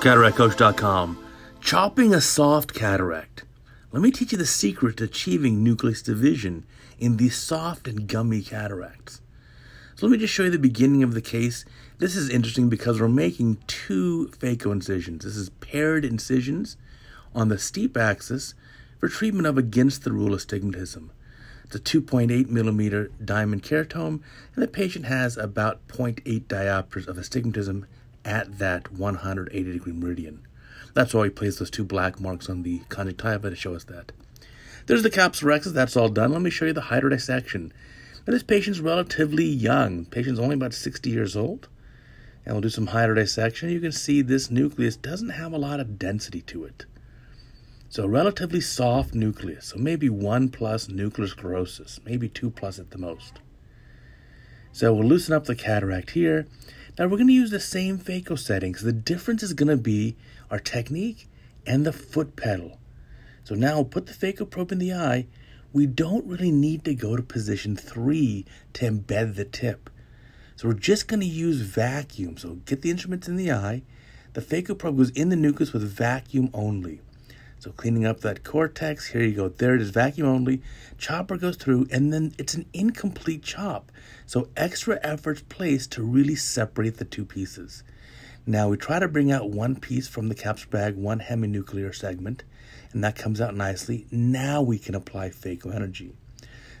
CataractCoach.com. Chopping a soft cataract. Let me teach you the secret to achieving nucleus division in these soft and gummy cataracts. So let me just show you the beginning of the case. This is interesting because we're making two phaco incisions. This is paired incisions on the steep axis for treatment of against the rule astigmatism. It's a 2.8 millimeter diamond keratome, and the patient has about 0.8 diopters of astigmatism at that 180 degree meridian. That's why we placed those two black marks on the conjunctiva to show us that. There's the capsulorhexis, that's all done. Let me show you the hydrodissection. Now, this patient's relatively young. The patient's only about 60 years old. And we'll do some hydrodissection. You can see this nucleus doesn't have a lot of density to it. So, relatively soft nucleus. So, maybe 1 plus nuclear sclerosis, maybe 2 plus at the most. So, we'll loosen up the cataract here. Now we're going to use the same phaco settings. The difference is going to be our technique and the foot pedal. So now put the phaco probe in the eye. We don't really need to go to position three to embed the tip. So we're just going to use vacuum. So get the instruments in the eye. The phaco probe goes in the nucleus with vacuum only. So cleaning up that cortex, here you go. There it is, vacuum only. Chopper goes through, and then it's an incomplete chop. So extra efforts placed to really separate the two pieces. Now we try to bring out one piece from the capsule bag, one heminuclear segment, and that comes out nicely. Now we can apply phaco energy.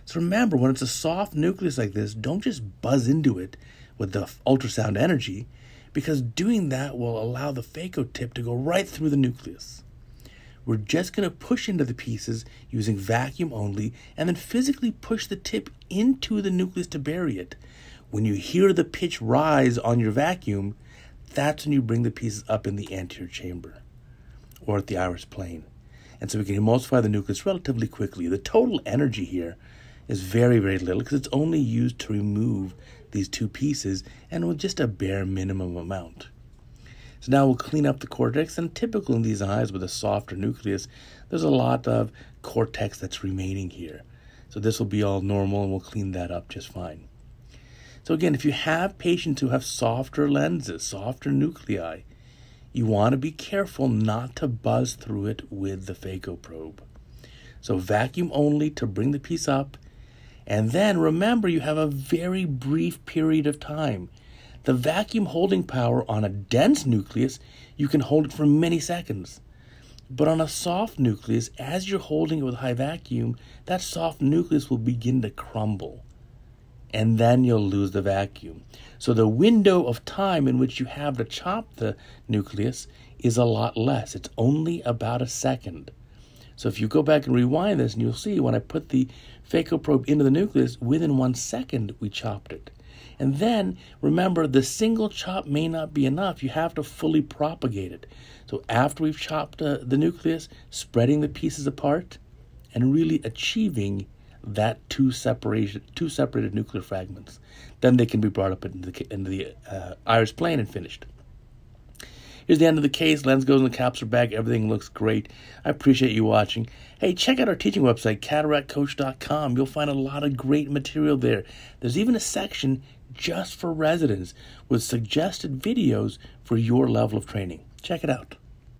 So remember, when it's a soft nucleus like this, don't just buzz into it with the ultrasound energy, because doing that will allow the phaco tip to go right through the nucleus. We're just going to push into the pieces using vacuum only and then physically push the tip into the nucleus to bury it. When you hear the pitch rise on your vacuum, that's when you bring the pieces up in the anterior chamber or at the iris plane. And so we can emulsify the nucleus relatively quickly. The total energy here is very, very little because it's only used to remove these two pieces and with just a bare minimum amount. So now we'll clean up the cortex, and typical in these eyes with a softer nucleus, there's a lot of cortex that's remaining here. So this will be all normal, and we'll clean that up just fine. So again, if you have patients who have softer lenses, softer nuclei, you want to be careful not to buzz through it with the phaco probe. So vacuum only to bring the piece up. And then remember, you have a very brief period of time the vacuum holding power on a dense nucleus, you can hold it for many seconds. But on a soft nucleus, as you're holding it with high vacuum, that soft nucleus will begin to crumble. And then you'll lose the vacuum. So the window of time in which you have to chop the nucleus is a lot less. It's only about a second. So if you go back and rewind this, and you'll see when I put the phaco probe into the nucleus, within one second we chopped it. And then remember, the single chop may not be enough. You have to fully propagate it. So after we've chopped uh, the nucleus, spreading the pieces apart, and really achieving that two separation, two separated nuclear fragments, then they can be brought up into the, into the uh, iris plane and finished. Here's the end of the case. Lens goes in the capsule bag. Everything looks great. I appreciate you watching. Hey, check out our teaching website, cataractcoach.com. You'll find a lot of great material there. There's even a section just for residents with suggested videos for your level of training. Check it out.